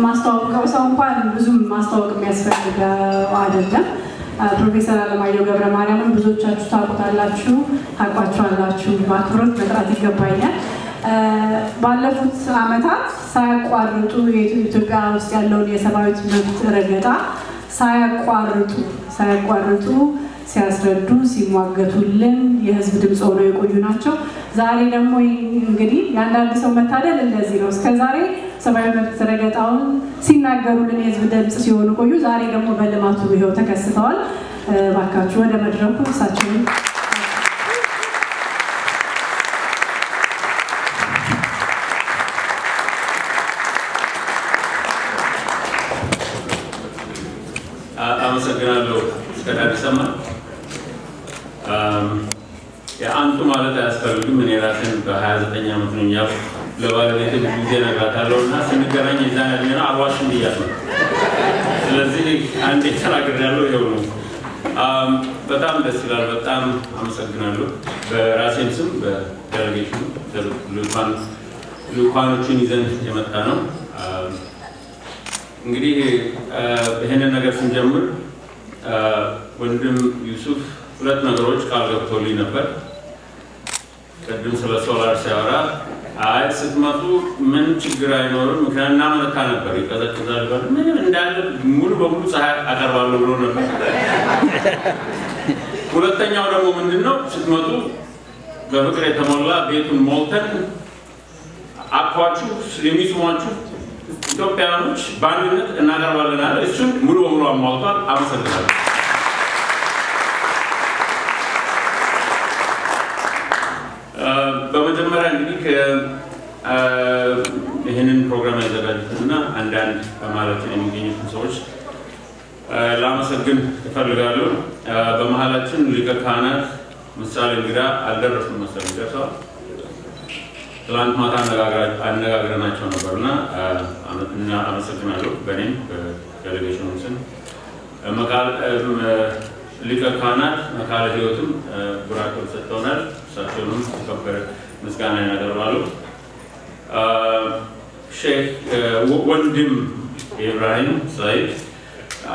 የማስተዋወቀው ሰው እንኳን ብዙም ማስተዋወቅ የሚያስፈልገው አይደለም። ፕሮፌሰር አለማየሁ ገብረ ማርያምን ብዙዎቻችሁ ታውቁታላችሁ፣ ታውቋቸዋላችሁ። በአክብሮት መጥራት ይገባኛል። ባለፉት ዓመታት ሳያቋርጡ ኢትዮጵያ ውስጥ ያለውን የሰብአዊ መብት ረገጣ ሳያቋርጡ ሳያቋርጡ ሲያስረዱ ሲሟገቱልን የህዝብ ድምፅ ሆነው የቆዩ ናቸው። ዛሬ ደግሞ እንግዲህ የአንዳንድ ሰው መታደል እንደዚህ ነው። እስከ ዛሬ ሰብአዊ መብት ረገጣውን ሲናገሩልን የህዝብ ድምፅ ሲሆኑ ቆዩ። ዛሬ ደግሞ በልማቱ ይኸው ተከስተዋል። ባካችሁ ወደ መድረኩ እሳቸውን አመሰግናለሁ። እስከዳር ይሰማል። የአንቱ ማለት አያስፈልግም። እኔ ራሴን በ29 ዓመት ነው እያልኩ ለባለቤት ብዙ ጊዜ እነግራታለሁ እና ስንገናኝ የዛን ያለ ነው አልዋሽም ብያለሁ። ስለዚህ አንዴ ተናግሬያለሁ። ይኸው ነው። በጣም ደስ ይላል። በጣም አመሰግናለሁ። በራሴም ስም በዴሌጌሽኑ ልኡካኖችን ይዘን የመጣ ነው። እንግዲህ ይህንን ነገር ስንጀምር ወንድም ዩሱፍ ሁለት ነገሮች ቃል ገብቶልኝ ነበር። ቅድም ስለ ሶላር ሲያወራ አይ ስትመጡ ምን ችግር አይኖርም፣ ምክንያት እናመነታ ነበር ይቀዘቅዛል፣ ምንም እንዳለ ሙሉ በሙሉ ፀሐይ አቀርባለሁ ብሎ ነበር። ሁለተኛው ደግሞ ምንድን ነው ስትመጡ በፍቅር የተሞላ ቤቱን ሞልተን አቅፏችሁ የሚስሟችሁ ኢትዮጵያውያኖች በአንድነት እናቀርባለን አለ። እሱን ሙሉ በሙሉ አሟልቷል። አመሰግናለሁ። በመጀመሪያ እንግዲህ ይህንን ፕሮግራም ያዘጋጁትና አንዳንድ በመሀላችን የሚገኙትን ሰዎች ላመሰግን እፈልጋለሁ። በመሀላችን ሊቀ ካህናት ምሳሌ እንግዳ አልደረሱም መሰለኝ ደርሰዋል። ትላንት ማታ አነጋግረናቸው ነበር እና አመሰግናለሁ። በእኔም በዴሌጌሽኑ ስም ሊቀ ካህናት መካለ ሕይወትም ቡራኬውን ሰጥተውናል። እሳቸውንም የከበረ ምስጋና ያቀርባሉ። ሼክ ወንድም ኢብራሂም ሰይድ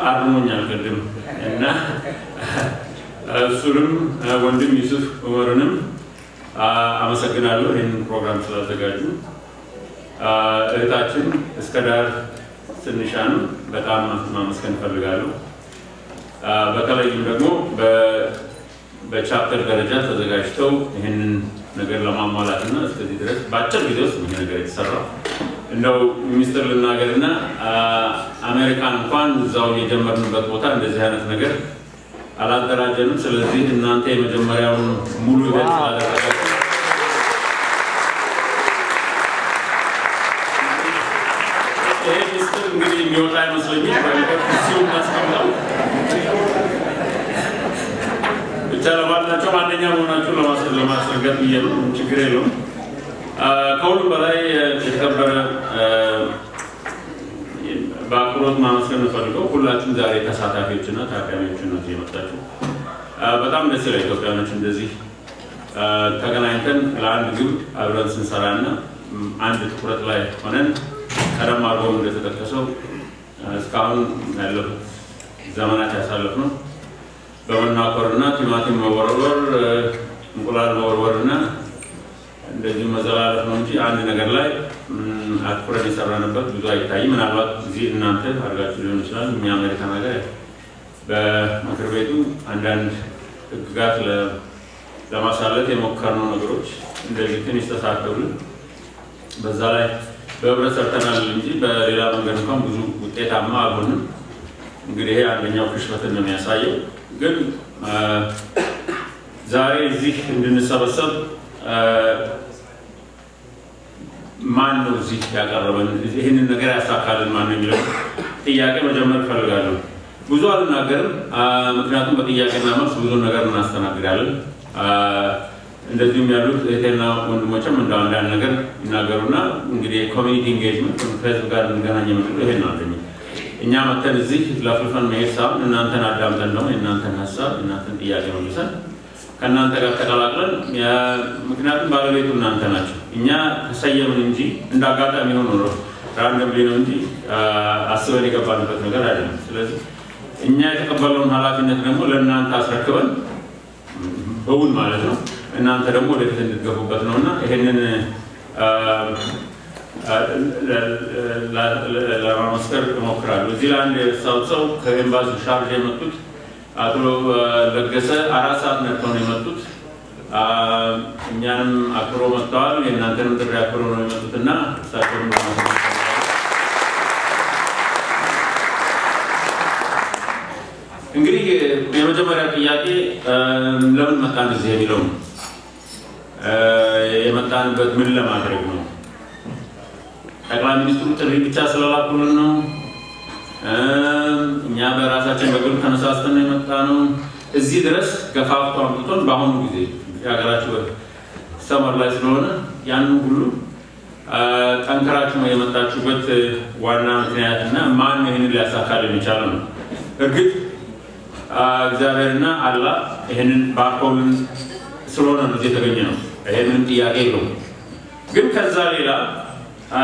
አርሞኛል ቅድም እና እሱንም ወንድም ዩሱፍ ዑመርንም አመሰግናለሁ ይህንን ፕሮግራም ስላዘጋጁ። እህታችን እስከ ዳር ትንሻንም በጣም ማመስገን እፈልጋለሁ። በተለይም ደግሞ በ chapter ደረጃ ተዘጋጅተው ይህንን ነገር ለማሟላት እና እስከዚህ ድረስ በአጭር ጊዜ ውስጥ ይህ ነገር የተሰራው እንደው ሚኒስትር ልናገርና አሜሪካን እንኳን እዛው የጀመርንበት ቦታ እንደዚህ አይነት ነገር አላደራጀንም። ስለዚህ እናንተ የመጀመሪያውን ሙሉ event ስላደረጋችሁ ይሄ ሚኒስትር እንግዲህ የሚወጣ አይመስለኝም። ሲሁ እናስቀምጠው ብቻ ለማናቸውም አንደኛ መሆናችሁን ለማስረገጥ ብዬ ነው። ችግር የለውም። ከሁሉም በላይ የተከበረ በአክብሮት ማመስገን እንፈልገው ሁላችሁም ዛሬ ተሳታፊዎችና ታዳሚዎች ነው የመጣችሁ። በጣም ደስ ይላል። ኢትዮጵያኖች እንደዚህ ተገናኝተን ለአንድ ግብ አብረን ስንሰራና አንድ ትኩረት ላይ ሆነን ቀደም አድርጎ እንደተጠቀሰው እስካሁን ያለፉት ዘመናት ያሳለፍነው በመናኮርና ቲማቲም መወርወር፣ እንቁላል መወርወርና እንደዚሁ መዘላለፍ ነው እንጂ አንድ ነገር ላይ አትኩረን የሰራንበት ብዙ አይታይም። ምናልባት እዚህ እናንተ አድርጋችሁ ሊሆን ይችላል። እኛ አሜሪካ ነገር በምክር ቤቱ አንዳንድ ህግጋት ለማሳለፍ የሞከርነው ነገሮች እንደዚህ ትንሽ ተሳተሉን። በዛ ላይ በህብረት ሰርተናል እንጂ በሌላ መንገድ እንኳን ብዙ ውጤታማ አልሆንም። እንግዲህ ይሄ አንደኛው ክሽፈትን ነው የሚያሳየው። ግን ዛሬ እዚህ እንድንሰበሰብ ማን ነው እዚህ ያቀረበን ይህንን ነገር ያሳካልን ማን ነው የሚለው ጥያቄ መጀመር እፈልጋለሁ። ብዙ አልናገርም፣ ምክንያቱም በጥያቄና መልስ ብዙ ነገር እናስተናግዳለን። እንደዚሁም ያሉት እህቴና ወንድሞችም እንደ አንዳንድ ነገር ይናገሩና እንግዲህ community engagement ከህዝብ ጋር እንገናኝ የምንለው ይሄን ነው እኛ መጥተን እዚህ ለፍልፈን መሄድ ሳይሆን እናንተን አዳምጠን ደግሞ የእናንተን ሀሳብ የእናንተን ጥያቄ መልሰን ከእናንተ ጋር ተቀላቅለን ምክንያቱም ባለቤቱ እናንተ ናቸው። እኛ ተሰየምን እንጂ እንደ አጋጣሚ ሆኖ ነው ራንደምሊ ነው እንጂ አስበን የገባንበት ነገር አይደለም። ስለዚህ እኛ የተቀበለውን ኃላፊነት ደግሞ ለእናንተ አስረክበን በውን ማለት ነው እናንተ ደግሞ ወደፊት እንድትገቡበት ነው እና ይህንን ለማመስከር እሞክራለሁ። እዚህ ለአንድ የሳውት ሰው ከኤምባሲ ሻርጅ የመጡት አቶ ለገሰ አራት ሰዓት ነጥተው ነው የመጡት። እኛንም አክብሮ መጥተዋል። የእናንተንም ጥሪ አክብሮ ነው የመጡት እና እሳቸውም እንግዲህ የመጀመሪያ ጥያቄ ለምን መጣን እዚህ የሚለው ነው። የመጣንበት ምን ለማድረግ ነው? ጠቅላይ ሚኒስትሩ ጥሪ ብቻ ስለላኩልን ነው? እኛ በራሳችን በግል ተነሳስተን የመጣ ነው? እዚህ ድረስ ገፋፍቶ አምጥቶን በአሁኑ ጊዜ የሀገራችሁ ሰመር ላይ ስለሆነ ያንን ሁሉ ጠንከራችሁ ነው የመጣችሁበት ዋና ምክንያት እና ማን ይህንን ሊያሳካልን የቻለው ነው። እርግጥ እግዚአብሔርና አላህ ይህንን ባርኮልን ስለሆነ ነው እዚህ የተገኘ ነው። ይሄ ጥያቄ የለውም። ግን ከዛ ሌላ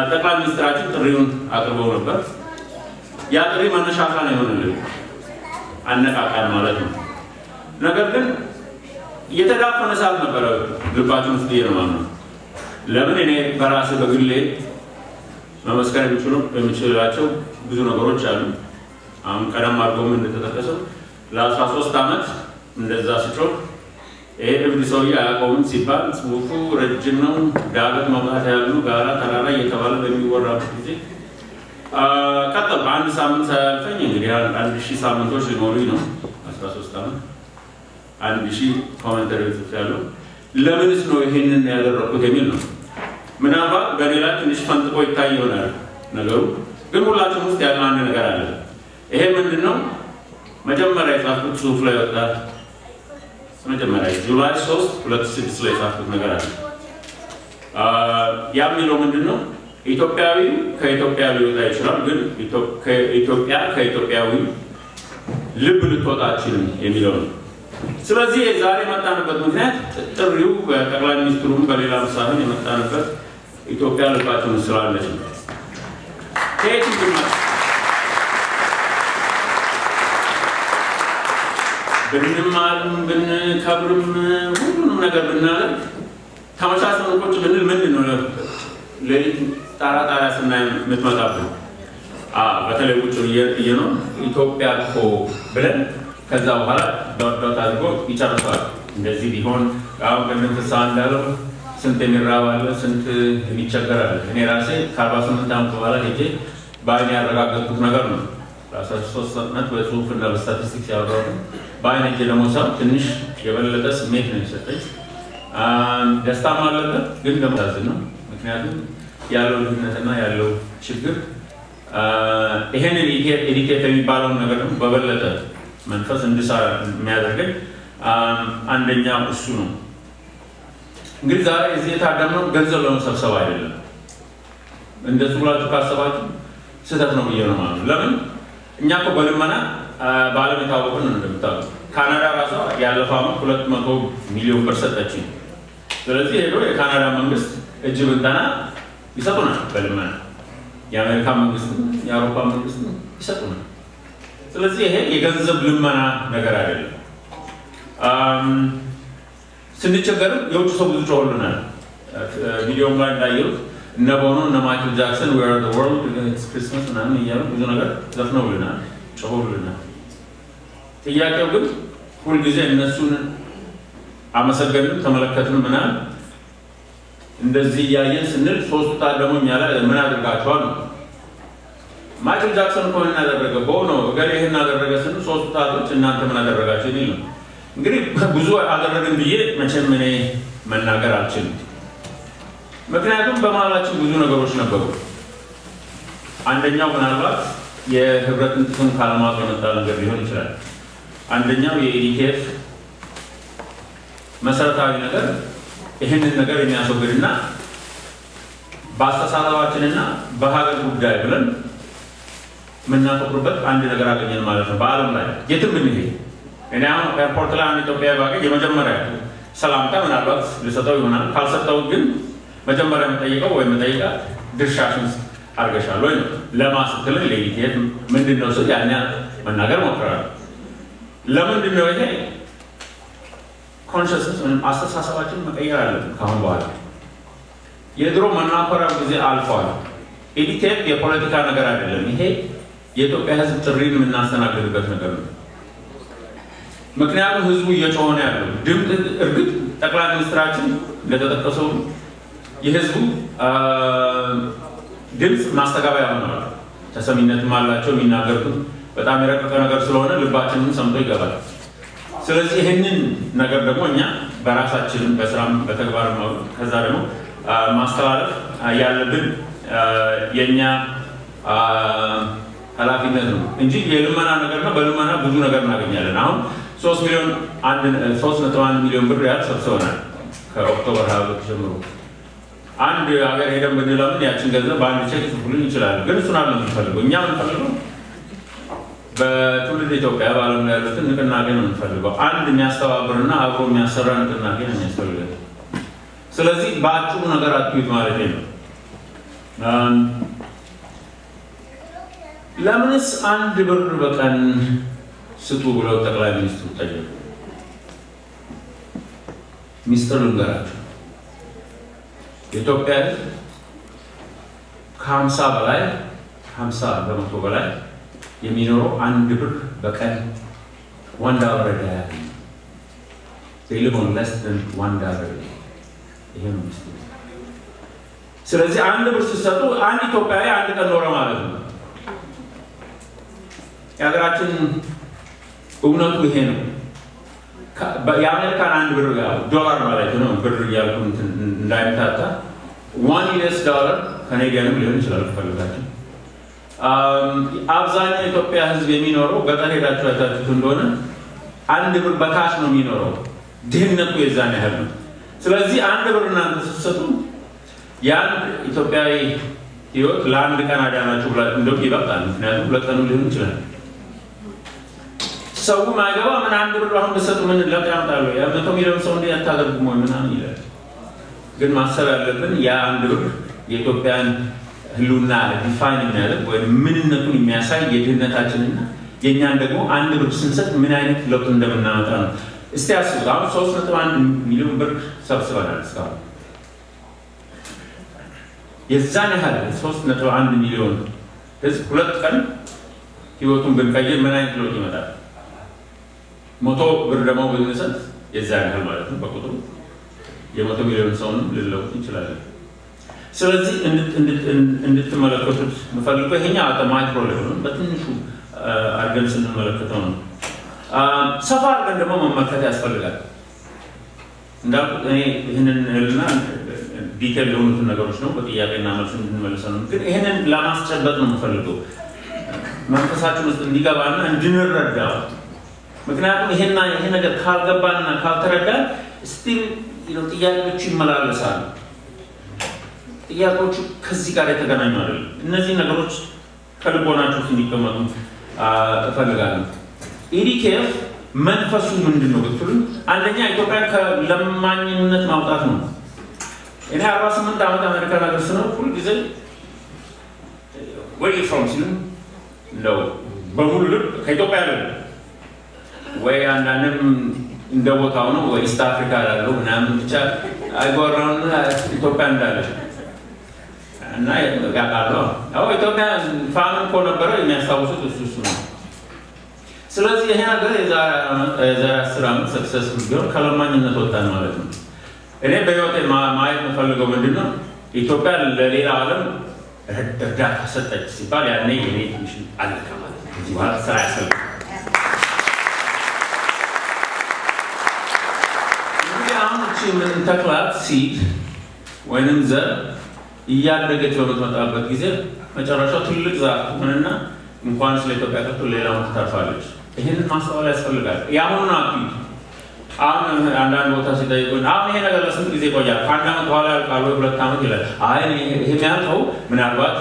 ጠቅላይ ሚኒስትራችን ጥሪውን አቅርበው ነበር። ያ ጥሪ መነሻ አካል የሆነልን አነቃቃን ማለት ነው። ነገር ግን የተዳፈነ ሰዓት ነበረ ልባችን ውስጥ እየነማም ነው። ለምን እኔ በራሴ በግሌ መመስከር የሚችላቸው ብዙ ነገሮች አሉ። አሁን ቀደም አድርጎም እንደተጠቀሰው ለአስራ ሶስት ዓመት እንደዛ ስጮህ ይሄ እብድ ሰውዬ አያቆምም ሲባል ጽሁፉ ረጅም ነው። ዳገት መውጣት ያሉ ጋራ ተራራ እየተባለ በሚወራበት ጊዜ ቀጠል በአንድ ሳምንት ሳያልፈኝ እንግዲህ አንድ ሺህ ሳምንቶች ሊኖሩኝ ነው። አስራ ሶስት ዓመት አንድ ሺህ commentary ጽፍ ያለው ለምንስ ነው ይሄንን ያደረኩት የሚል ነው። ምናልባት በሌላ ትንሽ ፈንጥቆ ይታይ ይሆናል ነገሩ፣ ግን ሁላችንም ውስጥ ያለ አንድ ነገር አለ። ይሄ ምንድን ነው? መጀመሪያ የጻፍኩት ጽሁፍ ላይ ወጣ መጀመሪያ July 3 2006 ላይ የጻፍኩት ነገር አለ። ያ የሚለው ምንድን ነው? ኢትዮጵያዊ ከኢትዮጵያ ሊወጣ ይችላል፣ ግን ኢትዮጵያ ከኢትዮጵያዊ ልብ ልትወጣ የሚለው ነው። ስለዚህ ዛሬ የመጣንበት ምክንያት ጥሪው በጠቅላይ ሚኒስትሩም በሌላ ሳይሆን የመጣንበት ኢትዮጵያ ልባችን ስላለች ነው። ከየት ብንማርም ብንከብርም ሁሉንም ነገር ብናደርግ ተመሳሰኑ ቁጭ ብንል ምንድን ነው ሌሊት ጣራ ጣራ ስናይ የምትመጣብን በተለይ ውጭ እየኖር ኢትዮጵያ እኮ ብለን ከዛ በኋላ ዳት አድርጎ ይጨርሰዋል። እንደዚህ ቢሆን አሁን ቅድም እንዳለው ስንት የሚራብ ስንት የሚቸገር አለ። እኔ ራሴ ከአርባ ስምንት ዓመት በኋላ ሄጄ በአይኔ ያረጋገጥኩት ነገር ነው። በአስራ ሶስት ዓመት በጽሁፍ እና በስታቲስቲክስ ያወራው በአይነ እጄ ደግሞ ሰው ትንሽ የበለጠ ስሜት ነው የሰጠኝ። ደስታም አለበት፣ ግን ደግሞ ነው። ምክንያቱም ያለው ልዩነትና ያለው ችግር ይሄንን ኤዲኬት የሚባለውን ነገር ደግሞ በበለጠ መንፈስ እንድሰራ የሚያደርገኝ አንደኛ እሱ ነው። እንግዲህ ዛሬ እዚህ የታደምነው ገንዘብ ለመሰብሰብ አይደለም። እንደሱ ብላችሁ ካሰባችሁ ስህተት ነው ብዬ ነው ማለት ነው። ለምን እኛ እኮ በልመና በዓለም የታወቅን ነው እንደምታውቁ። ካናዳ ራሷ ያለፈው ዓመት ሁለት መቶ ሚሊዮን ብር ሰጠችኝ። ስለዚህ ሄዶ የካናዳ መንግስት እጅ ብንጠና ይሰጡናል በልመና የአሜሪካ መንግስት የአውሮፓ መንግስት ይሰጡናል። ስለዚህ ይሄ የገንዘብ ልመና ነገር አይደለም። ስንቸገርም የውጭ ሰው ብዙ ጮሆልናል። ቪዲዮም ላይ እንዳየሩት እነ ቦኖ እነ ማይክል ጃክሰን We are the world Christmas ምናምን እያሉ ብዙ ነገር ዘፍነውልናል፣ ጮሆልናል። ጥያቄው ግን ሁልጊዜ እነሱን አመሰገንም ተመለከትን ምናል እንደዚህ እያየን ስንል ሶስቱ ደግሞ እኛ ላይ ምን አድርጋቸዋል ማይክል ጃክሰን እኮ ይህን አደረገ፣ በሆነ እገሌ ይህን አደረገ ስንል ሶስቱ ጣቶች እናንተ ምን አደረጋቸው የሚል ነው። እንግዲህ ብዙ አደረግን ብዬ መቼም እኔ መናገር አልችልም። ምክንያቱም በመሀላችን ብዙ ነገሮች ነበሩ። አንደኛው ምናልባት የህብረትን ጥቅም ካለማወቅ የመጣ ነገር ሊሆን ይችላል። አንደኛው የኢዲኬፍ መሰረታዊ ነገር ይህንን ነገር የሚያስወግድና በአስተሳሰባችንና በሀገር ጉዳይ ብለን የምናተኩርበት አንድ ነገር አገኘን ማለት ነው። በዓለም ላይ የትም ብንሄድ እኔ አሁን ኤርፖርት ላይ አንድ ኢትዮጵያ ባገኝ የመጀመሪያ ሰላምታ ምናልባት ልሰጠው ይሆናል። ካልሰጠው ግን መጀመሪያ የምጠይቀው ወይም የምጠይቃት ድርሻሽን አድርገሻል ወይ ነው ለማስትል ለኢዲቲኤፍ ምንድን ነው ስል ያን መናገር ሞክራለሁ። ለምንድን ነው ይሄ consciousness ወይም አስተሳሰባችን መቀየር አለብን ከአሁን በኋላ የድሮ መናኮሪያው ጊዜ አልፏል። ኢዲቴፕ የፖለቲካ ነገር አይደለም። ይሄ የኢትዮጵያ ሕዝብ ጥሪን የምናስተናግድበት ነገር ነው። ምክንያቱም ሕዝቡ እየጮኸ ያለው። ድምፅ እርግጥ ጠቅላይ ሚኒስትራችን እንደተጠቀሰው የሕዝቡ ድምፅ ማስተጋበያ ሆነዋል። ተሰሚነትም አላቸው። የሚናገሩትም በጣም የረቀቀ ነገር ስለሆነ ልባችንን ሰምቶ ይገባል። ስለዚህ ይህንን ነገር ደግሞ እኛ በራሳችን በስራም በተግባር ከዛ ደግሞ ማስተላለፍ ያለብን የእኛ ኃላፊነት ነው እንጂ የልመና ነገር ነው። በልመና ብዙ ነገር እናገኛለን። አሁን ሶስት ሚሊዮን ሶስት ነጥብ አንድ ሚሊዮን ብር ያህል ሰብስበናል ከ October ሀያ ሁለት ጀምሮ አንድ ሀገር ሄደን ብንለምን ያችን ገንዘብ በአንድ check ጽፉልን ይችላል። ግን እሱን አይደለም የምንፈልገው እኛ የምንፈልገው በትውልድ ኢትዮጵያ በዓለም ያሉትን ንቅናቄ ነው የምንፈልገው። አንድ የሚያስተባብርና አብሮ የሚያሰራ ንቅናቄ ነው የሚያስፈልገን። ስለዚህ በአጭሩ ነገር አትዩት ማለት ነው። ለምንስ አንድ ብር በቀን ስጡ ብለው ጠቅላይ ሚኒስትሩ ጠየቁ? ሚስጥር ልንገራቸው። የኢትዮጵያ ሕዝብ ከሀምሳ በላይ ሀምሳ በመቶ በላይ የሚኖረው አንድ ብር በቀን one dollar ያገኝ live less one dollar ይሄ ነው ሚስጥሩ። ስለዚህ አንድ ብር ስትሰጡ አንድ ኢትዮጵያዊ አንድ ቀን ኖረ ማለት ነው። የሀገራችን እውነቱ ይሄ ነው። የአሜሪካን አንድ ብር ዶላር ማለት ነው ብር እያልኩ እንዳይምታታ one US dollar Canadian ም ሊሆን ይችላል ከፈለጋችሁ። አብዛኛው የኢትዮጵያ ሕዝብ የሚኖረው ገጠር ሄዳችሁ አይታችሁት እንደሆነ አንድ ብር በ cash ነው የሚኖረው። ድህነቱ የዛን ያህል ነው። ስለዚህ አንድ ብር እናንተ ስትሰጡ የአንድ ኢትዮጵያዊ ህይወት ለአንድ ቀን አዳናችሁ ብላ ይበቃል። ምክንያቱም ሁለት ቀኑ ሊሆን ይችላል። ሰው ማይገባ ምን አንድ ብር አሁን ብትሰጡ ምን ለውጥ ያመጣሉ? መቶ ሚሊዮን ሰው እንዲ ያታደርጉም ወይ ምናምን ይላል። ግን ማሰብ ያለብን ያ አንድ ብር የኢትዮጵያን ህልውና define የሚያደርግ ወይም ምንነቱን የሚያሳይ የድህነታችንና የእኛን ደግሞ አንድ ብር ስንሰጥ ምን አይነት ለውጥ እንደምናመጣ ነው። እስቲ አስቡት። አሁን ሶስት ነጥብ አንድ ሚሊዮን ብር ሰብስበናል እስካሁን የዛን ያህል ሶስት ነጥብ አንድ ሚሊዮን ህዝብ ሁለት ቀን ህይወቱን ብንቀይር ምን አይነት ለውጥ ይመጣል? መቶ ብር ደግሞ ብንሰጥ የዛን ያህል ማለት ነው በቁጥሩ የመቶ ሚሊዮን ሰውንም ልንለውጥ እንችላለን። ስለዚህ እንድትመለከቱት የምፈልገው ይሄኛ micro level ኡን በትንሹ አድርገን ስንመለከተው ነው። ሰፋ አድርገን ደግሞ መመልከት ያስፈልጋል። እንዳልኩት እኔ ይህንን እልና detail የሆኑትን ነገሮች ነው በጥያቄና መልስ እንድንመልሰው ነው። ግን ይህንን ለማስጨበጥ ነው የምፈልገው መንፈሳችን ውስጥ እንዲገባና እንድንረዳው። ምክንያቱም ይሄና ይሄ ነገር ካልገባንና ካልተረዳን still ጥያቄዎቹ ይመላለሳሉ። ጥያቄዎቹ ከዚህ ጋር የተገናኙ አይደለም። እነዚህ ነገሮች ከልቦናችሁ ውስጥ እንዲቀመጡ እፈልጋለሁ። ኢዲቲኤፍ መንፈሱ ምንድን ነው ብትሉ፣ አንደኛ ኢትዮጵያን ከለማኝነት ማውጣት ነው። እኔ አርባ ስምንት ዓመት አሜሪካን ሀገር ስኖር ሁልጊዜ where from ሲሉ እንደው በሙሉ ልብ ከኢትዮጵያ ያለ ወይ አንዳንድም እንደ ቦታው ነው ወይ East Africa ላለው ምናምን ብቻ አይጎራውን ኢትዮጵያ እንዳለ እና ያውቃሉ። አዎ ኢትዮጵያ famine እኮ ነበረ የሚያስታውሱት እሱ እሱ ነው። ስለዚህ ይሄ ነገር የዛሬ አስር ዓመት success ቢሆን ከለማኝነት ወጣን ማለት ነው። እኔ በህይወቴ ማየት የምፈልገው ምንድን ነው? ኢትዮጵያ ለሌላ ዓለም እርዳታ ሰጠች ሲባል ያኔ የኔ ትንሽ አለቀ ማለት ነው። ከዚህ በኋላ ስራ ያስፈልጋል። እንግዲህ አሁን እቺ የምንተክላት ሲድ ወይንም ዘር እያደገች በምትመጣበት ጊዜ መጨረሻው ትልቅ ዛፍ ትሆንና እንኳን ስለ ኢትዮጵያ ቀርቶ ሌላውን ትተርፋለች። ይህንን ማስተዋል ያስፈልጋል። የአሁኑን አትዩ። አሁን አንዳንድ ቦታ ሲጠይቁኝ አሁን ይሄ ነገር ለስንት ጊዜ ይቆያል? ከአንድ ዓመት በኋላ ያልቃል ወይ ሁለት ዓመት ይላል። አይ ይሄ የሚያልቀው ምናልባት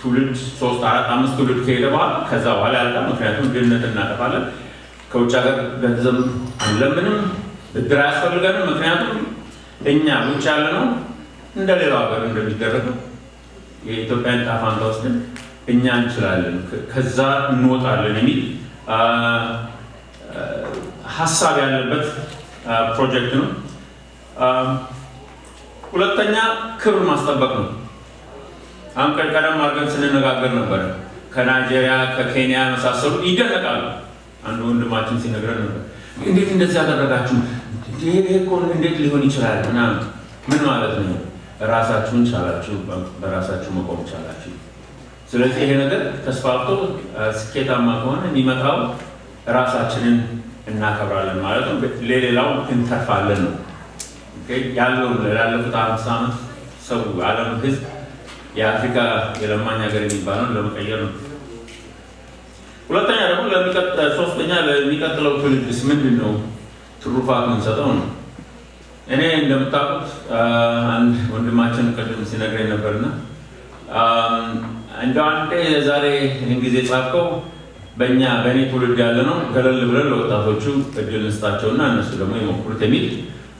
ትውልድ ሶስት አራት አምስት ትውልድ ከሄደ በኋላ ከዛ በኋላ ያልቃል። ምክንያቱም ድህነት እናጠፋለን። ከውጭ ሀገር ገንዘብ አንለምንም፣ ብድር አያስፈልገንም። ምክንያቱም እኛ ውጭ ያለ ነው እንደ ሌላው ሀገር እንደሚደረገው የኢትዮጵያን ዕጣ ፈንታ ወስደን እኛ እንችላለን፣ ከዛ እንወጣለን የሚል ሀሳብ ያለበት ፕሮጀክት ነው። ሁለተኛ ክብር ማስጠበቅ ነው። አሁን ቀደም አድርገን ስንነጋገር ነበረ። ከናይጄሪያ ከኬንያ መሳሰሉ ይደነቃሉ። አንዱ ወንድማችን ሲነግረን ነበር። እንዴት እንደዚህ ያደረጋችሁ? ይሄ እንዴት ሊሆን ይችላል? ምን ማለት ነው? ራሳችሁን ቻላችሁ፣ በራሳችሁ መቆም ቻላችሁ። ስለዚህ ይሄ ነገር ተስፋፍቶ ስኬታማ ከሆነ የሚመጣው ራሳችንን እናከብራለን ማለት ነው። ለሌላው እንተርፋለን ነው ያለው። ላለፉት አምስት ዓመት ሰው ዓለም ህዝብ የአፍሪካ የለማኝ ሀገር የሚባለውን ለመቀየር ነው። ሁለተኛ ደግሞ ሶስተኛ ለሚቀጥለው ትውልድስ ምንድን ነው ትሩፋት የምንሰጠው ነው። እኔ እንደምታውቁት አንድ ወንድማችን ቅድም ሲነግረኝ ነበርና እንደ አንዴ ዛሬ ይህን ጊዜ ጻፍከው በእኛ በእኔ ትውልድ ያለ ነው ገለል ብለን ለወጣቶቹ እድል እንስጣቸውና እነሱ ደግሞ የሞክሩት የሚል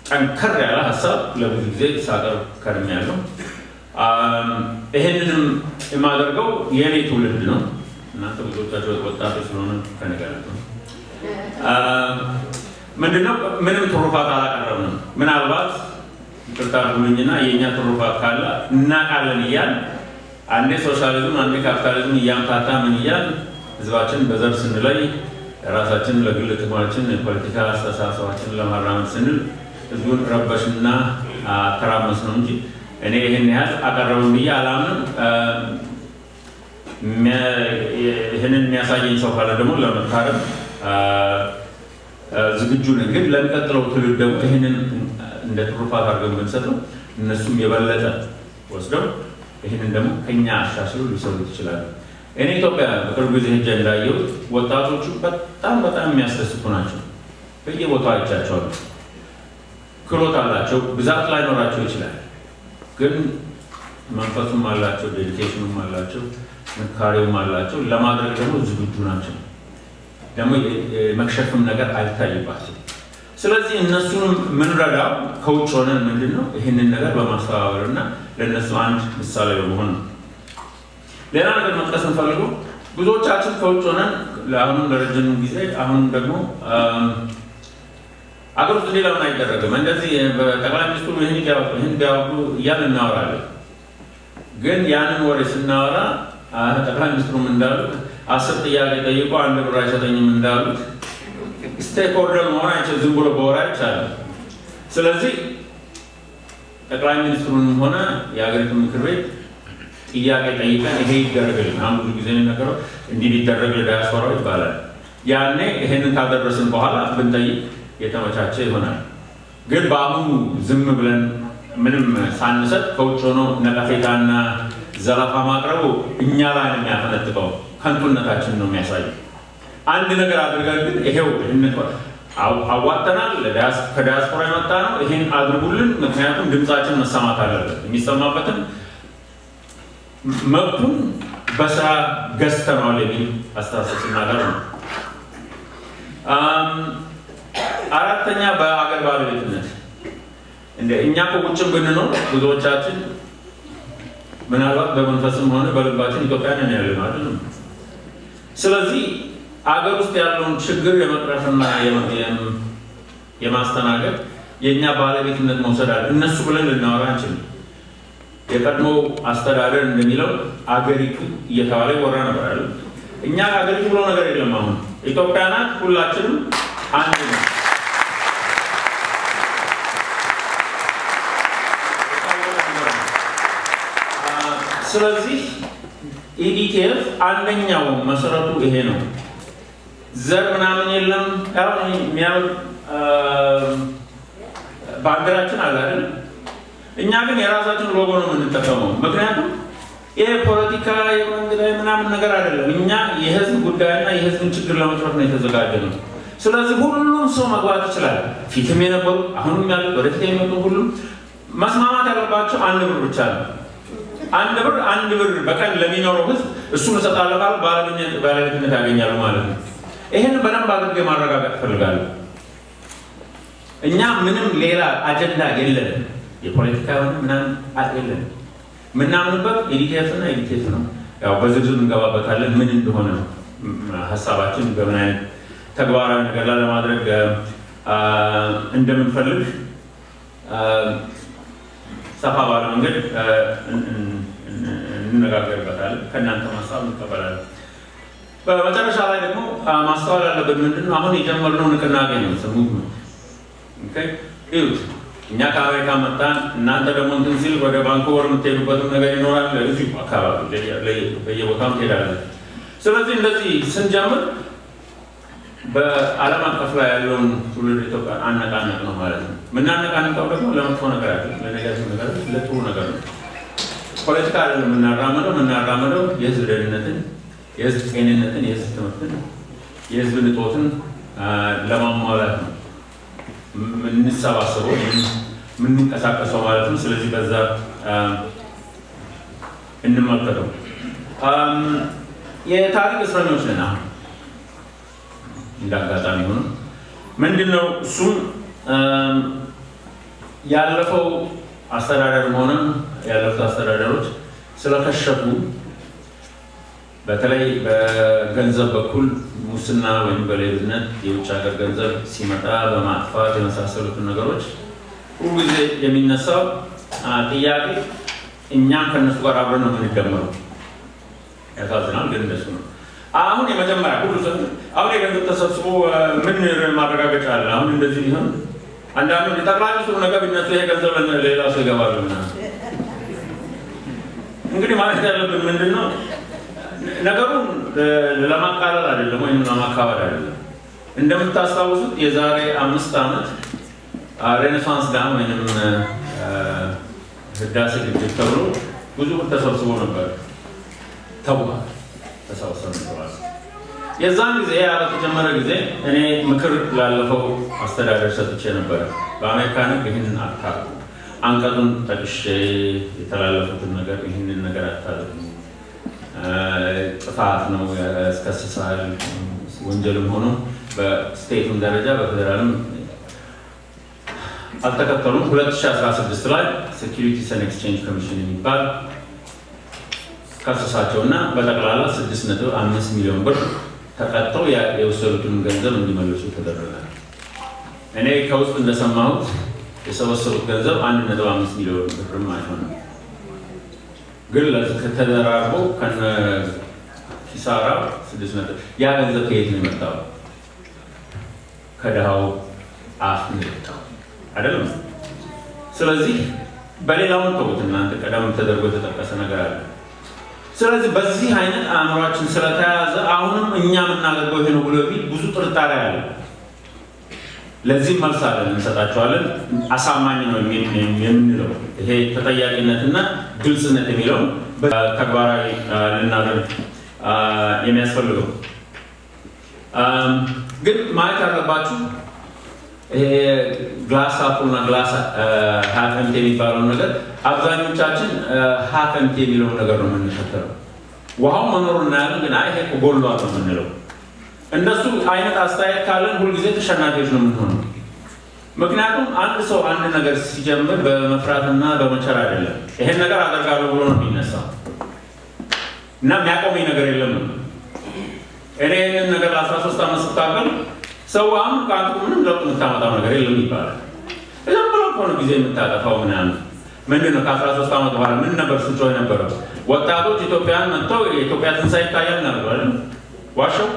ጠንከር ያለ ሀሳብ ለብዙ ጊዜ ሳቀርብ ከርሜያለሁ። ይህንንም የማደርገው የእኔ ትውልድ ነው። እናንተ ብዙዎቻቸው ወጣቶች ስለሆነ ከነገር ምንድነው ምንም ትሩፋት አላቀረብንም። ምናልባት ይቅርታ አድርጉልኝና የእኛ ትሩፋት ካለ እናቃለን እያል አንዴ ሶሻሊዝም አንዴ ካፒታሊዝም እያምታታ ምን እያል ህዝባችን በዘር ስንለይ ራሳችን ለግል ጥቅማችን የፖለቲካ አስተሳሰባችን ለማራመድ ስንል ህዝቡን ረበሽና አተራመስ ነው እንጂ እኔ ይህን ያህል አቀረቡን ብዬ አላምንም። ይህንን የሚያሳየኝ ሰው ካለ ደግሞ ለመታረም ዝግጁ ነኝ። ግን ለሚቀጥለው ትውልድ ደግሞ ይህንን እንደ ትሩፋት አድርገን ብንሰጠው እነሱም የበለጠ ወስደው ይህንን ደግሞ ከኛ አሻሽሉ ሊሰሩት ይችላሉ። እኔ ኢትዮጵያ በቅርብ ጊዜ ሄጄ እንዳየሁት ወጣቶቹ በጣም በጣም የሚያስደስቱ ናቸው። በየቦታው አይቻቸዋለሁ። ክህሎት አላቸው። ብዛት ላይኖራቸው ይችላል፣ ግን መንፈሱም አላቸው፣ ዴዲኬሽኑም አላቸው፣ ምካሬውም አላቸው። ለማድረግ ደግሞ ዝግጁ ናቸው። ደግሞ መክሸፍም ነገር አይታይባቸው። ስለዚህ እነሱንም የምንረዳው ከውጭ ሆነን ምንድን ነው ይህንን ነገር በማስተባበር እና ለእነሱ አንድ ምሳሌ በመሆን ነው። ሌላ ነገር መጥቀስ እንፈልገው ብዙዎቻችን ከውጭ ሆነን ለአሁንም ለረጅም ጊዜ አሁንም ደግሞ አገር ውስጥ ለምን አይደረግም እንደዚህ ጠቅላይ ሚኒስትሩ ይህን ቢያውቁ እያልን እናወራለን። ግን ያንን ወሬ ስናወራ ጠቅላይ ሚኒስትሩም እንዳሉት አስር ጥያቄ ጠይቆ አንድ ብር አይሰጠኝም እንዳሉት stakeholder መሆን አይችል ዝም ብሎ በወሬ አይቻልም። ስለዚህ ጠቅላይ ሚኒስትሩንም ሆነ የሀገሪቱ ምክር ቤት ጥያቄ ጠይቀን ይሄ ይደረግልን። አሁን ብዙ ጊዜ የሚነገረው እንዲህ ቢደረግ ለዳያስፖራው ይባላል። ያኔ ይሄንን ካደረስን በኋላ ብንጠይቅ የተመቻቸ ይሆናል። ግን በአሁኑ ዝም ብለን ምንም ሳንሰጥ ከውጭ ሆኖ ነቀፌታና ዘለፋ ማቅረቡ እኛ ላይ ነው የሚያፈነጥቀው፣ ከንቱነታችን ነው የሚያሳየው። አንድ ነገር አድርገን ግን ይሄው አዋጥተናል፣ ከዲያስፖራ የመጣ ነው፣ ይሄን አድርጉልን፣ ምክንያቱም ድምፃችን መሰማት አለበት። የሚሰማበትን መብቱን በስራ ገዝተነዋል የሚል አስተሳሰብ ስናገር ነው። አራተኛ በአገር ባለቤትነት እንደ እኛ ከውጭም ብንኖር ብዙዎቻችን ምናልባት በመንፈስም ሆነ በልባችን ኢትዮጵያ ነን ያለ ነው ስለዚህ አገር ውስጥ ያለውን ችግር የመቅረፍና የማስተናገድ የእኛ ባለቤትነት መውሰድ አለ። እነሱ ብለን ልናወራ አንችልም። የቀድሞ አስተዳደር እንደሚለው አገሪቱ እየተባለ ይወራ ነበር አለ። እኛ አገሪቱ ብሎ ነገር የለም። አሁን ኢትዮጵያ ናት፣ ሁላችንም አንድ ነው። ስለዚህ ኢዲቲኤፍ አንደኛው መሰረቱ ይሄ ነው። ዘር ምናምን የለም። የሚያምር ባንዲራችን አለ አይደል? እኛ ግን የራሳችን ሎጎ ነው የምንጠቀመው። ምክንያቱም ይህ ፖለቲካ የመንግዳ ምናምን ነገር አይደለም። እኛ የህዝብ ጉዳይና የህዝብን ችግር ለመቅረፍ ነው የተዘጋጀ ነው። ስለዚህ ሁሉም ሰው መግባት ይችላል። ፊትም የነበሩ አሁንም ያሉት ወደፊት የመጡ ሁሉም መስማማት ያለባቸው አንድ ብር ብቻ ነው። አንድ ብር አንድ ብር በቀን ለሚኖረው ህዝብ እሱን እሰጣለሁ ካሉ ባለቤትነት ያገኛሉ ማለት ነው። ይህን በደንብ አድርጌ ማረጋገጥ እፈልጋለሁ። እኛ ምንም ሌላ አጀንዳ የለንም። የፖለቲካ የሆነ ምናምን የለንም። የምናምንበት EDTF እና EDTF ነው። ያው በዝርዝር እንገባበታለን ምን እንደሆነ ሀሳባችን በምን አይነት ተግባራዊ ነገር ላይ ለማድረግ እንደምንፈልግ ሰፋ ባለ መንገድ እንነጋገርበታለን። ከእናንተ ሀሳብ እንቀበላለን። በመጨረሻ ላይ ደግሞ ማስተዋል ያለብን ምንድን ነው? አሁን የጀመርነው ንቅናቄ ነው። ስሙ ይሁት እኛ ከአሜሪካ መጣን፣ እናንተ ደግሞ እንትን ሲል ወደ ቫንኮቨር የምትሄዱበትም ነገር ይኖራል። እዚሁ አካባቢ በየቦታም ትሄዳለን። ስለዚህ እንደዚህ ስንጀምር በዓለም አቀፍ ላይ ያለውን ትውልድ ኢትዮጵያ አነቃነቅ ነው ማለት ነው። የምናነቃንቀው ደግሞ ለመጥፎ ነገር አለ፣ ለነገር ነገር ለጥሩ ነገር ነው። ፖለቲካ አይደለም የምናራምደው። የምናራምደው የህዝብ ደህንነትን፣ የህዝብ ጤንነትን፣ የህዝብ ትምህርትን፣ የህዝብ ንጦትን ለማሟላት ነው የምንሰባሰበው የምንንቀሳቀሰው ማለት ነው። ስለዚህ በዛ እንመልከተው። የታሪክ እስረኞች ነን አሁን እንደ አጋጣሚ ሆኖ ምንድን ነው እሱም ያለፈው አስተዳደርም ሆነ ያለፉት አስተዳደሮች ስለከሸፉ በተለይ በገንዘብ በኩል ሙስና ወይም በሌብነት የውጭ ሀገር ገንዘብ ሲመጣ በማጥፋት የመሳሰሉትን ነገሮች ሁሉ ጊዜ የሚነሳው ጥያቄ እኛም ከእነሱ ጋር አብረን ነው የምንደመረው። ያሳዝናል፣ ግን እንደሱ ነው። አሁን የመጀመሪያ ሁሉ አሁን የገንዘብ ተሰብስቦ ምን ማረጋገጫ አለ? አሁን እንደዚህ ቢሆን አንዳንዱ የጠቅላይ ሚኒስትሩ ነገር ቢነሱ ይሄ ገንዘብ ሌላ ሰው ይገባሉ ምናምን። እንግዲህ ማለት ያለብን ምንድን ነው ነገሩን ለማቃለል አይደለም ወይም ለማካበድ አይደለም። እንደምታስታውሱት የዛሬ አምስት ዓመት ሬኔሳንስ ዳም ወይም ህዳሴ ግድብ ተብሎ ብዙ ተሰብስቦ ነበር ተብሏል። ተሰብሰብ ተባለ። የዛን ጊዜ ያ በተጀመረ ጊዜ እኔ ምክር ላለፈው አስተዳደር ሰጥቼ ነበረ። በአሜሪካን ይህንን አታርጉ፣ አንቀጹን ጠቅሼ የተላለፉትን ነገር ይህንን ነገር አታድርጉ ጥፋት ነው፣ ያስከስሳል። ወንጀልም ሆኖ በስቴቱም ደረጃ በፌዴራልም አልተከተሉም። 2016 ላይ Securities and Exchange Commission የሚባል ከሰሳቸው እና በጠቅላላ 6.5 ሚሊዮን ብር ተቀጥተው የወሰዱትን ገንዘብ እንዲመልሱ ተደረገ። እኔ ከውስጥ እንደሰማሁት የሰበሰቡት ገንዘብ 1.5 ሚሊዮን ብርም አይሆንም። ግን ከተደራርቦ ከነ ኪሳራ ስድስት ነጥብ ያ ገንዘብ ከየት ነው የመጣው? ከድሃው አፍ ነው አይደለም። ስለዚህ በሌላውን ተውት እናንተ ቀደም ተደርጎ የተጠቀሰ ነገር አለ። ስለዚህ በዚህ አይነት አእምሯችን ስለተያዘ አሁንም እኛ የምናደርገው ይሄ ነው ብሎ ብዙ ጥርጣሬ አለ። ለዚህም መልስ አለን እንሰጣቸዋለን። አሳማኝ ነው የምንለው ይሄ ተጠያቂነትና ግልጽነት የሚለውን ተግባራዊ ልናደርግ የሚያስፈልገው ግን ማየት ያለባችሁ ይሄ glass half full ና glass half empty የሚባለውን ነገር አብዛኞቻችን empty የሚለውን ነገር ነው የምንከተለው። ውሃው መኖሩ እናያለን፣ ግን አይ ይሄ ጎሏል ነው የምንለው። እንደሱ አይነት አስተያየት ካለን ሁልጊዜ ተሸናፊዎች ነው የምንሆነው። ምክንያቱም አንድ ሰው አንድ ነገር ሲጀምር በመፍራትና በመቸር አይደለም። ይሄን ነገር አደርጋለሁ ብሎ ነው የሚነሳው እና የሚያቆመኝ ነገር የለም እኔ ይህንን ነገር ለአስራ ሶስት ዓመት ስታገል ሰው አሁን ከአንቱ ምንም ለውጥ የምታመጣው ነገር የለም ይባላል። ዝም ብሎ ነው ጊዜ የምታጠፋው ምናምን። ምንድን ነው ከአስራ ሶስት ዓመት በኋላ ምን ነበር ስንጮህ የነበረው? ወጣቶች ኢትዮጵያን መጥተው የኢትዮጵያ ትንሣኤ ይታያል ነበር? ዋሸው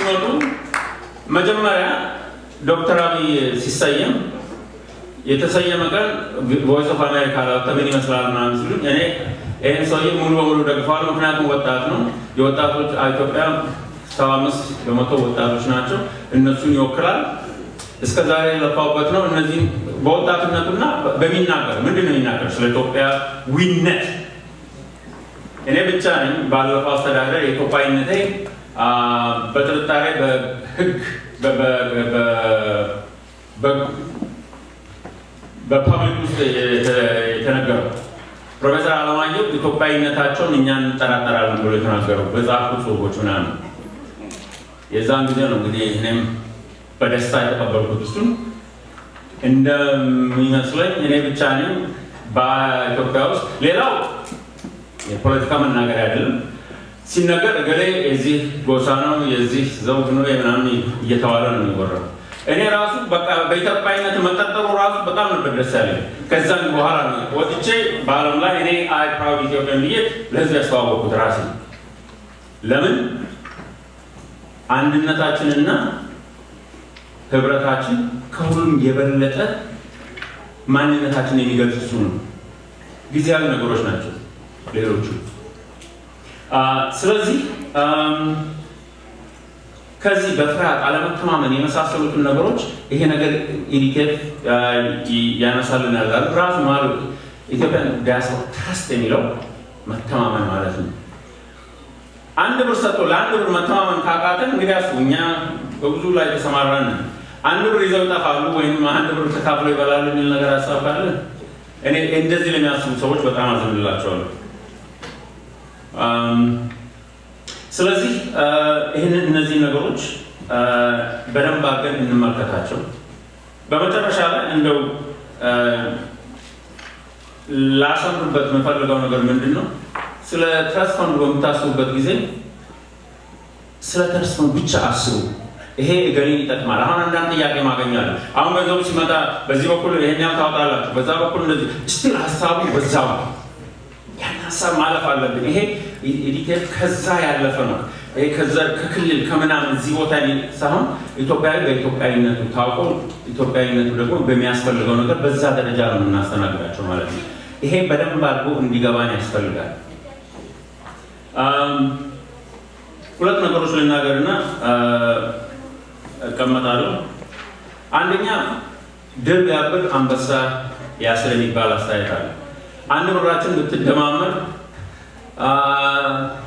ሲመጡ መጀመሪያ ዶክተር አብይ ሲሰየም የተሰየመ ቀን Voice of America ላወጣ ምን ይመስላል ምናምን ሲሉኝ እኔ ይህን ሰውዬ ሙሉ በሙሉ ደግፈዋል። ምክንያቱም ወጣት ነው። የወጣቶች ኢትዮጵያ ሰባ አምስት በመቶ ወጣቶች ናቸው። እነሱን ይወክላል። እስከ ዛሬ የለፋውበት ነው። እነዚህም በወጣትነቱና በሚናገር ምንድን ነው የሚናገር ስለ ኢትዮጵያዊነት እኔ ብቻ ነኝ ባለፈው አስተዳደር የኢትዮጵያዊነቴ በጥርጣሬ በህግ በፐብሊክ ውስጥ የተነገረው። ፕሮፌሰር አለማየሁ ኢትዮጵያዊነታቸውን እኛ እንጠራጠራለን ብሎ የተናገረው በጻፉ ጽሁፎች ምናምን የዛን ጊዜ ነው እንግዲህ እኔም በደስታ የተቀበልኩት እሱን። እንደሚመስለኝ እኔ ብቻ ነኝ በኢትዮጵያ ውስጥ። ሌላው የፖለቲካ መናገር አይደለም ሲነገር እገሌ የዚህ ጎሳ ነው የዚህ ዘውግ ነው ምናምን እየተባለ ነው የሚወራው። እኔ ራሱ በቃ በኢትዮጵያዊነት መቀጠሩ ራሱ በጣም ነበር ደስ ያለኝ። ከዛም በኋላ ነው ወጥቼ በዓለም ላይ እኔ I'm proud Ethiopian ብዬ ለህዝብ ያስተዋወቅኩት ራሴ። ለምን አንድነታችንና ህብረታችን ከሁሉም የበለጠ ማንነታችን የሚገልጽ እሱ ነው። ጊዜያዊ ነገሮች ናቸው ሌሎቹ። ስለዚህ ከዚህ በፍርሃት አለመተማመን የመሳሰሉትን ነገሮች ይሄ ነገር ኢዲኬት ያነሳልን ያላል ራሱ ማለት ኢትዮጵያን ዲያስፖራ ትረስት የሚለው መተማመን ማለት ነው። አንድ ብር ሰጥቶ ለአንድ ብር መተማመን ካቃተን እንግዲህ ያሱ እኛ በብዙ ላይ ተሰማራን። አንድ ብር ይዘው ይጠፋሉ ወይም አንድ ብር ተካፍሎ ይበላሉ የሚል ነገር ሀሳብ ካለ እኔ እንደዚህ ለሚያስቡ ሰዎች በጣም አዝንላቸዋለሁ። ስለዚህ ይህንን እነዚህ ነገሮች በደንብ አድርገን እንመልከታቸው። በመጨረሻ ላይ እንደው ላሰምርበት የምፈልገው ነገር ምንድን ነው? ስለ ትረስት ፈንድ በምታስቡበት ጊዜ ስለ trust fund ብቻ አስቡ። ይሄ እገሌን ይጠቅማል። አሁን አንዳንድ ጥያቄ ማገኛለሁ። አሁን ገንዘቡ ሲመጣ በዚህ በኩል ይሄኛው ታወጣላችሁ፣ በዛ በኩል እንደዚህ still ሀሳቡ በዛው ሀሳብ ማለፍ አለብን። ይሄ EDTF ከዛ ያለፈ ነው። ከክልል ከምናምን እዚህ ቦታ ሳይሆን ኢትዮጵያዊ በኢትዮጵያዊነቱ ታውቆ ኢትዮጵያዊነቱ ደግሞ በሚያስፈልገው ነገር በዛ ደረጃ ነው የምናስተናግዳቸው ማለት ነው። ይሄ በደንብ አድርጎ እንዲገባን ያስፈልጋል። ሁለት ነገሮች ልናገርና እቀመጣለሁ። አንደኛ ድል ቢያብር አንበሳ ያስር የሚባል አስተያየት አለ። አንድ ብራችን ብትደማመር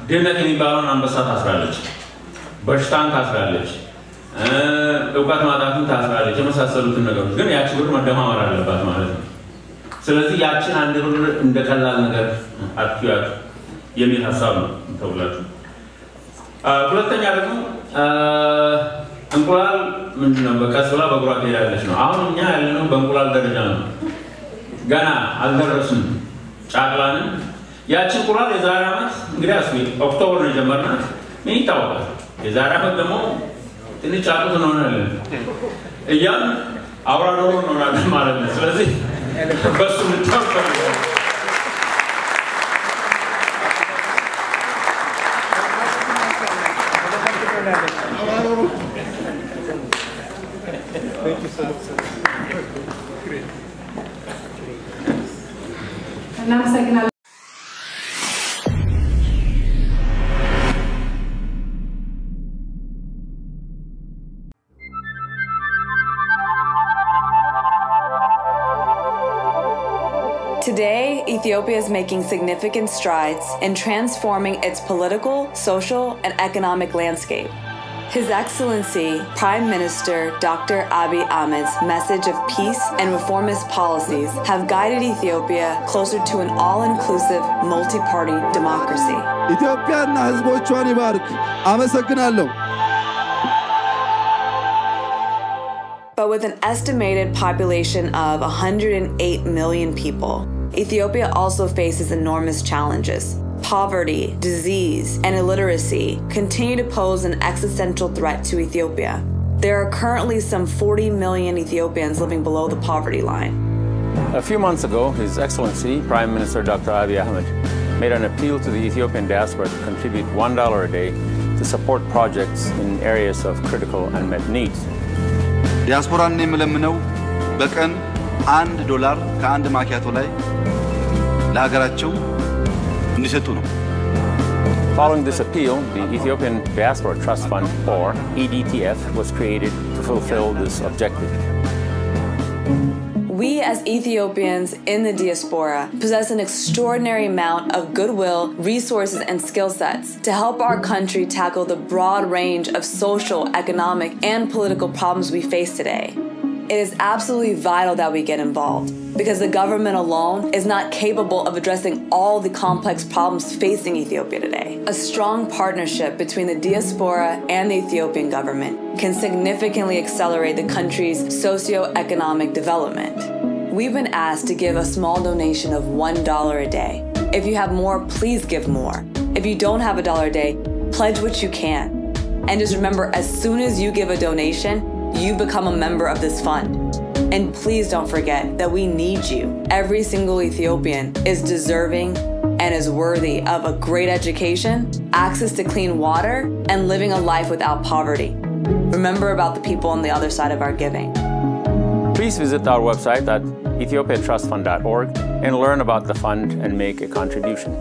ድህነት የሚባለውን አንበሳ ታስራለች፣ በሽታን ታስራለች፣ እውቀት ማጣትን ታስራለች፣ የመሳሰሉትን ነገሮች ግን ያቺ ብር መደማመር አለባት ማለት ነው። ስለዚህ ያችን አንድ ብር እንደ ቀላል ነገር አትያት የሚል ሀሳብ ነው ተብላችሁ። ሁለተኛ ደግሞ እንቁላል ምንድነው በቀስ ብላ በእግሯ ትሄዳለች ነው። አሁን እኛ ያለነው በእንቁላል ደረጃ ነው፣ ገና አልደረስንም፣ ጫቅላንን ያቺ እንቁላል የዛሬ ዓመት እንግዲህ last October ነው የጀመርናት። ምን ይታወቃል? የዛሬ ዓመት ደግሞ ትንሽ ጫጩት እንሆናለን እያን አውራ ዶሮ እንሆናለን ማለት ነው። ስለዚህ በሱ ልታውቅ is making significant strides in transforming its political, social, and economic landscape. His Excellency, Prime Minister Dr. Abiy Ahmed's message of peace and reformist policies have guided Ethiopia closer to an all inclusive, multi party democracy. But with an estimated population of 108 million people, Ethiopia also faces enormous challenges. Poverty, disease, and illiteracy continue to pose an existential threat to Ethiopia. There are currently some 40 million Ethiopians living below the poverty line. A few months ago, His Excellency Prime Minister Dr. Abiy Ahmed made an appeal to the Ethiopian diaspora to contribute $1 a day to support projects in areas of critical unmet needs. ዲያስፖራን የምለምነው በቀን አንድ ዶላር ከአንድ ማኪያቶ ላይ ለሀገራቸው እንዲሰጡ ነው። Following this appeal, the Ethiopian Diaspora Trust Fund, or EDTF, was created to fulfill this objective. We, as Ethiopians in the diaspora, possess an extraordinary amount of goodwill, resources, and skill sets to help our country tackle the broad range of social, economic, and political problems we face today. It is absolutely vital that we get involved because the government alone is not capable of addressing all the complex problems facing Ethiopia today. A strong partnership between the diaspora and the Ethiopian government can significantly accelerate the country's socio-economic development. We've been asked to give a small donation of $1 a day. If you have more, please give more. If you don't have a dollar a day, pledge what you can. And just remember, as soon as you give a donation, you become a member of this fund. And please don't forget that we need you. Every single Ethiopian is deserving and is worthy of a great education, access to clean water, and living a life without poverty. Remember about the people on the other side of our giving. Please visit our website at ethiopiatrustfund.org and learn about the fund and make a contribution.